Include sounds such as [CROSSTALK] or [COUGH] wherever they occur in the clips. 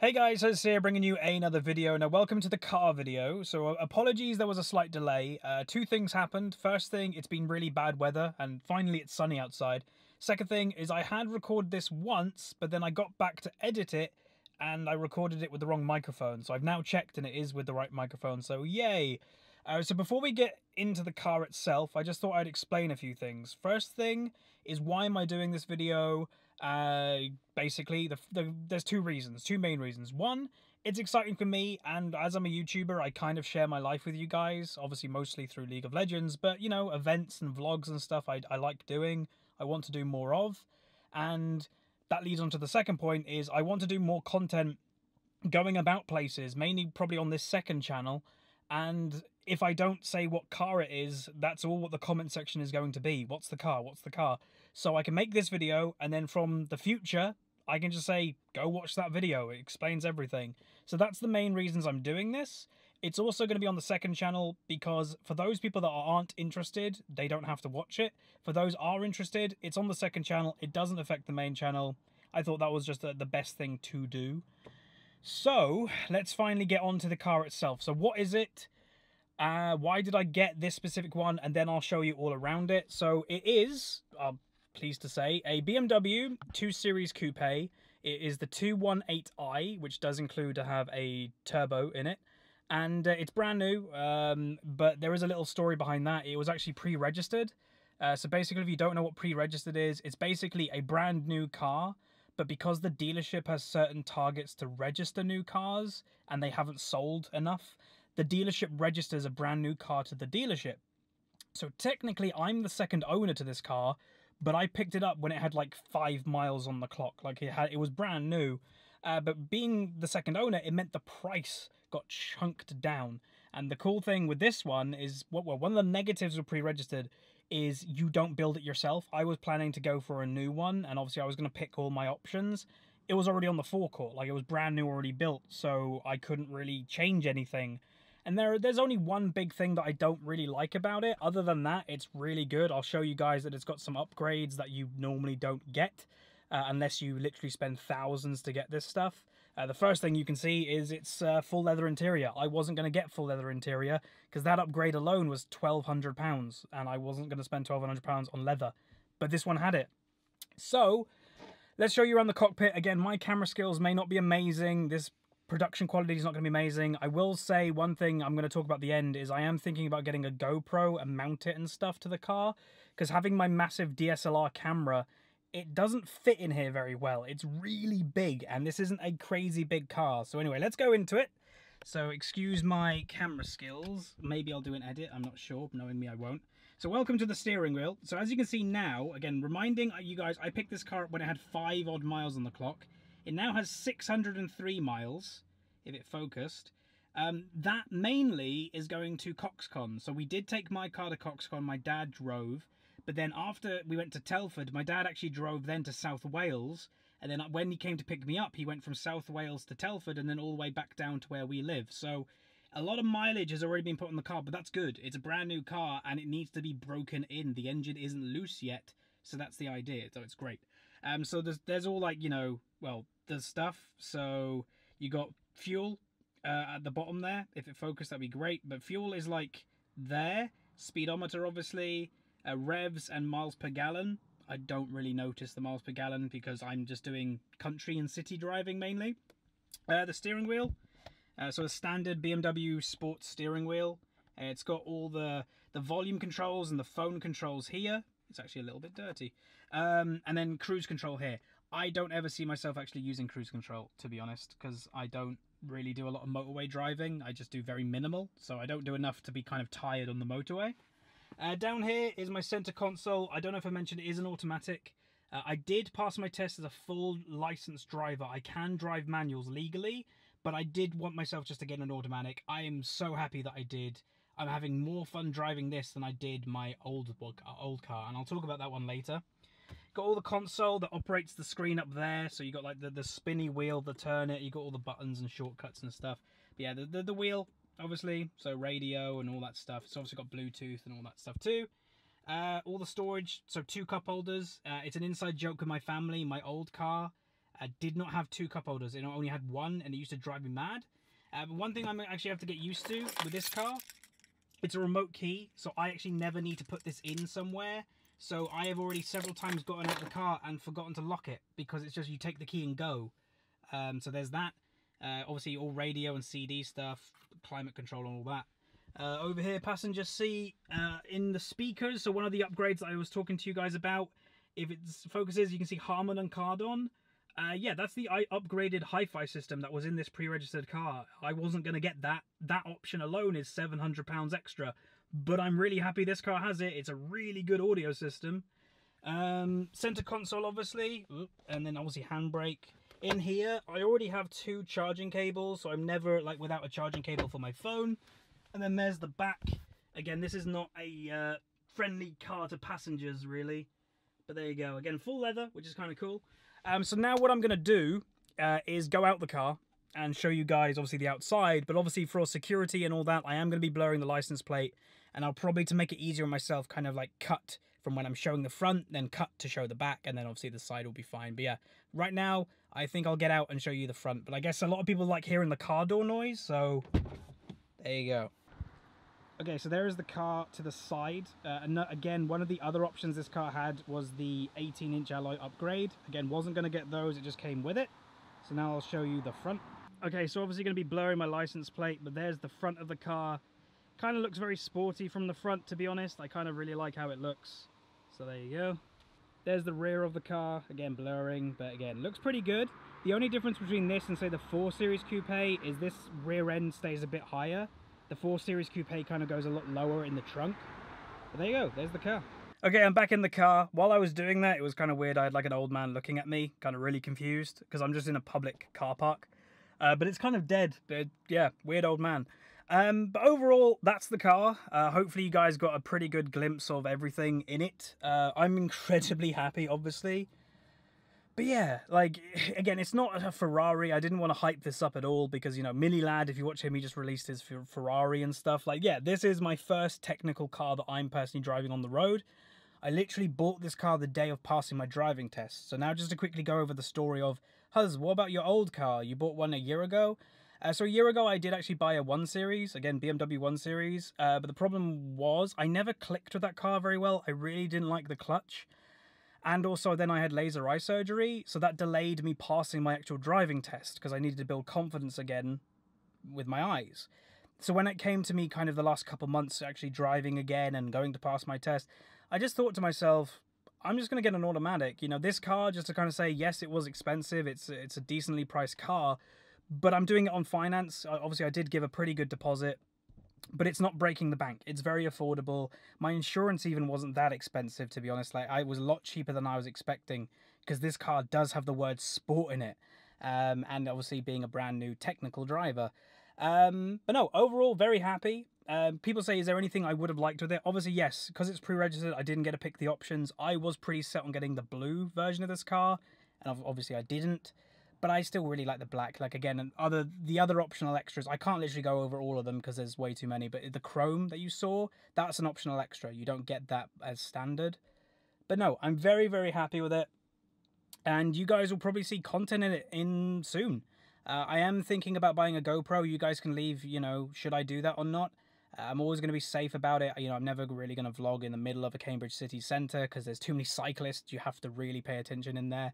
Hey guys, it's here bringing you another video. Now welcome to the car video. So uh, apologies there was a slight delay. Uh, two things happened. First thing, it's been really bad weather and finally it's sunny outside. Second thing is I had recorded this once, but then I got back to edit it and I recorded it with the wrong microphone. So I've now checked and it is with the right microphone, so yay! Uh, so before we get into the car itself, I just thought I'd explain a few things. First thing is why am I doing this video? Uh, basically, the, the, there's two reasons, two main reasons. One, it's exciting for me, and as I'm a YouTuber, I kind of share my life with you guys, obviously mostly through League of Legends, but, you know, events and vlogs and stuff I, I like doing, I want to do more of, and that leads on to the second point is I want to do more content going about places, mainly probably on this second channel, and if I don't say what car it is, that's all what the comment section is going to be. What's the car? What's the car? So I can make this video, and then from the future, I can just say, go watch that video. It explains everything. So that's the main reasons I'm doing this. It's also going to be on the second channel because for those people that aren't interested, they don't have to watch it. For those are interested, it's on the second channel. It doesn't affect the main channel. I thought that was just the best thing to do. So let's finally get on to the car itself. So what is it? Uh, why did I get this specific one? And then I'll show you all around it. So it is, I'm pleased to say, a BMW 2 Series Coupe. It is the 218i, which does include to have a turbo in it. And uh, it's brand new, um, but there is a little story behind that. It was actually pre-registered. Uh, so basically, if you don't know what pre-registered is, it's basically a brand new car but because the dealership has certain targets to register new cars and they haven't sold enough, the dealership registers a brand new car to the dealership. So technically, I'm the second owner to this car, but I picked it up when it had like five miles on the clock. Like it had, it was brand new. Uh, but being the second owner, it meant the price got chunked down. And the cool thing with this one is, well, one of the negatives of pre-registered is you don't build it yourself. I was planning to go for a new one, and obviously I was going to pick all my options. It was already on the forecourt, like it was brand new, already built, so I couldn't really change anything. And there, there's only one big thing that I don't really like about it. Other than that, it's really good. I'll show you guys that it's got some upgrades that you normally don't get, uh, unless you literally spend thousands to get this stuff. Uh, the first thing you can see is it's uh, full leather interior. I wasn't going to get full leather interior because that upgrade alone was £1,200 and I wasn't going to spend £1,200 on leather. But this one had it. So, let's show you around the cockpit. Again, my camera skills may not be amazing. This production quality is not going to be amazing. I will say one thing I'm going to talk about the end is I am thinking about getting a GoPro and mount it and stuff to the car because having my massive DSLR camera it doesn't fit in here very well. It's really big, and this isn't a crazy big car. So anyway, let's go into it. So excuse my camera skills. Maybe I'll do an edit. I'm not sure. Knowing me, I won't. So welcome to the steering wheel. So as you can see now, again, reminding you guys, I picked this car up when it had five odd miles on the clock. It now has 603 miles, if it focused. Um, that mainly is going to Coxcon. So we did take my car to Coxcon. My dad drove. But then after we went to Telford, my dad actually drove then to South Wales. And then when he came to pick me up, he went from South Wales to Telford and then all the way back down to where we live. So a lot of mileage has already been put on the car, but that's good. It's a brand new car and it needs to be broken in. The engine isn't loose yet. So that's the idea. So it's great. Um, so there's, there's all like, you know, well, there's stuff. So you got fuel uh, at the bottom there. If it focused, that'd be great. But fuel is like there. Speedometer, obviously uh, revs and miles per gallon. I don't really notice the miles per gallon because I'm just doing country and city driving mainly. Uh, the steering wheel, uh, so a standard BMW sports steering wheel. Uh, it's got all the, the volume controls and the phone controls here. It's actually a little bit dirty. Um, and then cruise control here. I don't ever see myself actually using cruise control, to be honest, because I don't really do a lot of motorway driving. I just do very minimal, so I don't do enough to be kind of tired on the motorway. Uh, down here is my center console. I don't know if I mentioned it is an automatic. Uh, I did pass my test as a full licensed driver. I can drive manuals legally, but I did want myself just to get an automatic. I am so happy that I did. I'm having more fun driving this than I did my old uh, old car, and I'll talk about that one later. Got all the console that operates the screen up there, so you got like the, the spinny wheel, the turn it, you got all the buttons and shortcuts and stuff. But yeah, the, the, the wheel obviously, so radio and all that stuff. It's obviously got Bluetooth and all that stuff too. Uh, all the storage, so two cup holders. Uh, it's an inside joke with my family. My old car, uh, did not have two cup holders. It only had one, and it used to drive me mad. Uh, but one thing I'm actually have to get used to with this car, it's a remote key, so I actually never need to put this in somewhere. So I have already several times gotten out of the car and forgotten to lock it because it's just you take the key and go. Um, so there's that. Uh, obviously all radio and CD stuff, climate control and all that. Uh, over here, passenger seat uh, in the speakers. So one of the upgrades I was talking to you guys about, if it focuses, you can see Harman and Kardon. Uh, yeah, that's the upgraded hi-fi system that was in this pre-registered car. I wasn't going to get that. That option alone is £700 extra. But I'm really happy this car has it. It's a really good audio system. Um, center console, obviously. And then obviously handbrake. In here, I already have two charging cables. So I'm never like without a charging cable for my phone. And then there's the back. Again, this is not a uh, friendly car to passengers, really. But there you go. Again, full leather, which is kind of cool. Um, so now what I'm going to do uh, is go out the car and show you guys, obviously, the outside. But obviously, for security and all that, I am going to be blurring the license plate. And I'll probably, to make it easier on myself, kind of like cut from when I'm showing the front, then cut to show the back, and then obviously the side will be fine. But yeah, right now, I think I'll get out and show you the front. But I guess a lot of people like hearing the car door noise, so there you go. Okay, so there is the car to the side. Uh, and again, one of the other options this car had was the 18-inch alloy upgrade. Again, wasn't going to get those, it just came with it. So now I'll show you the front. Okay, so obviously going to be blurring my license plate, but there's the front of the car. Kind of looks very sporty from the front, to be honest. I kind of really like how it looks. So there you go. There's the rear of the car, again blurring, but again, looks pretty good. The only difference between this and say the 4 Series Coupe is this rear end stays a bit higher the 4 Series Coupe kind of goes a lot lower in the trunk. But there you go, there's the car. Okay, I'm back in the car. While I was doing that, it was kind of weird. I had like an old man looking at me, kind of really confused, because I'm just in a public car park. Uh, but it's kind of dead. But yeah, weird old man. Um, but overall, that's the car. Uh, hopefully you guys got a pretty good glimpse of everything in it. Uh, I'm [LAUGHS] incredibly happy, obviously. But yeah, like [LAUGHS] again, it's not a Ferrari. I didn't want to hype this up at all because you know, Mini Ladd. If you watch him, he just released his Ferrari and stuff. Like, yeah, this is my first technical car that I'm personally driving on the road. I literally bought this car the day of passing my driving test. So now, just to quickly go over the story of Huz, what about your old car? You bought one a year ago. Uh, so a year ago, I did actually buy a 1 Series, again, BMW 1 Series. Uh, but the problem was I never clicked with that car very well. I really didn't like the clutch. And also, then I had laser eye surgery, so that delayed me passing my actual driving test because I needed to build confidence again with my eyes. So when it came to me kind of the last couple months actually driving again and going to pass my test, I just thought to myself, I'm just going to get an automatic. You know, this car, just to kind of say, yes, it was expensive. It's it's a decently priced car, but I'm doing it on finance. Obviously, I did give a pretty good deposit but it's not breaking the bank. It's very affordable. My insurance even wasn't that expensive, to be honest. Like I was a lot cheaper than I was expecting because this car does have the word sport in it, um, and obviously being a brand new technical driver. Um, but no, overall, very happy. Um, people say, is there anything I would have liked with it? Obviously, yes, because it's pre-registered. I didn't get to pick the options. I was pretty set on getting the blue version of this car, and obviously I didn't but I still really like the black. Like again, other the other optional extras, I can't literally go over all of them because there's way too many. But the chrome that you saw, that's an optional extra. You don't get that as standard. But no, I'm very very happy with it, and you guys will probably see content in it in soon. Uh, I am thinking about buying a GoPro. You guys can leave, you know, should I do that or not? Uh, I'm always going to be safe about it. You know, I'm never really going to vlog in the middle of a Cambridge city centre because there's too many cyclists. You have to really pay attention in there.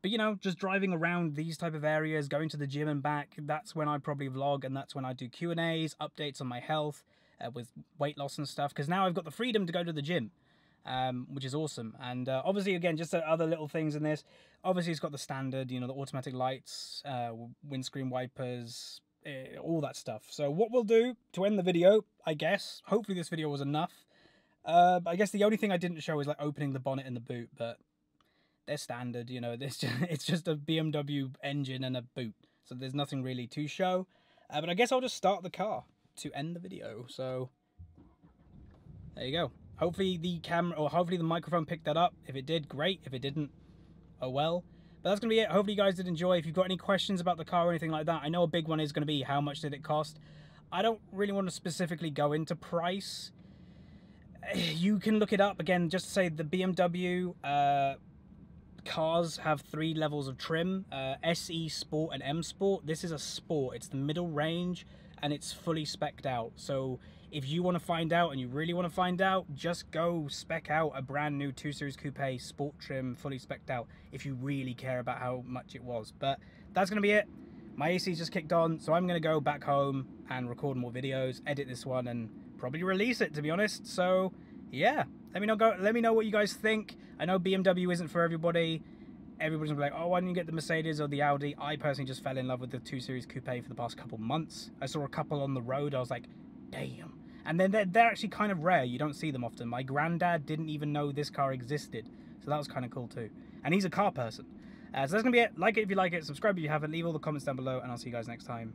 But you know, just driving around these type of areas, going to the gym and back, that's when I probably vlog and that's when I do Q&As, updates on my health uh, with weight loss and stuff because now I've got the freedom to go to the gym. Um, which is awesome. And uh, obviously, again, just other little things in this. Obviously, it's got the standard, you know, the automatic lights, uh, windscreen wipers, uh, all that stuff. So what we'll do to end the video, I guess, hopefully this video was enough. Uh, I guess the only thing I didn't show is like opening the bonnet and the boot, but they're standard. You know, [LAUGHS] it's just, it's just a BMW engine and a boot, so there's nothing really to show. Uh, but I guess I'll just start the car to end the video. So there you go. Hopefully the camera or hopefully the microphone picked that up. If it did, great. If it didn't, oh well. But that's going to be it. Hopefully you guys did enjoy. If you've got any questions about the car or anything like that, I know a big one is going to be how much did it cost. I don't really want to specifically go into price. [SIGHS] You can look it up again. Just to say the BMW uh, cars have three levels of trim uh, SE Sport and M Sport. This is a Sport, it's the middle range and it's fully specced out. So if you want to find out and you really want to find out, just go spec out a brand new 2 Series Coupe Sport trim, fully specced out, if you really care about how much it was. But that's going to be it. My AC just kicked on, so I'm going to go back home and record more videos, edit this one, and probably release it, to be honest. So, yeah, let me know. Go, let me know what you guys think. I know BMW isn't for everybody. Everybody's gonna be like, oh, why didn't you get the Mercedes or the Audi? I personally just fell in love with the 2 Series Coupe for the past couple months. I saw a couple on the road. I was like, damn. And then they're, they're actually kind of rare. You don't see them often. My granddad didn't even know this car existed. So that was kind of cool too. And he's a car person. Uh, so that's going to be it. Like it if you like it. Subscribe if you haven't. Leave all the comments down below. And I'll see you guys next time.